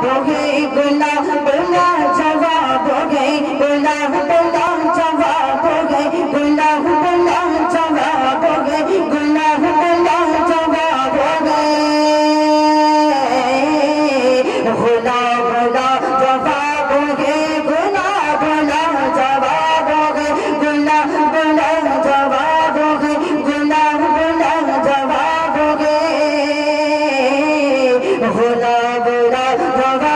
بوگے گنڈا گندا جبابو گے گندا گھپندہ جبابو گے گنڈا گھپن جبابو گے گنا بھپند جبابوگے گھنا بونا جب بوگے گنا بونا جب بوگے گنا گنا جبابے گنڈا گھپنا جبابو گے ہونا بوگے ¡Vamos!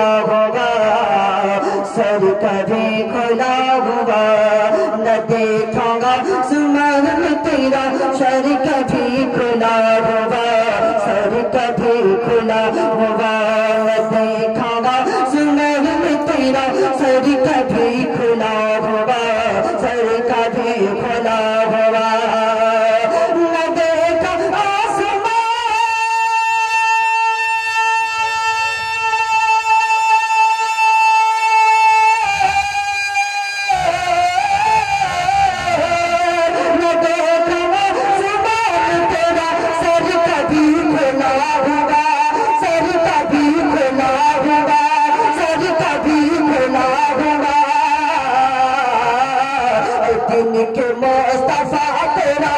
ہوگا سر کبھی کھلا نہ بوگا گا سمر میں تیرا سر کبھی کھلا بوگا سر کبھی کھلا بوگا گا سمر میں تیرا سر کبھی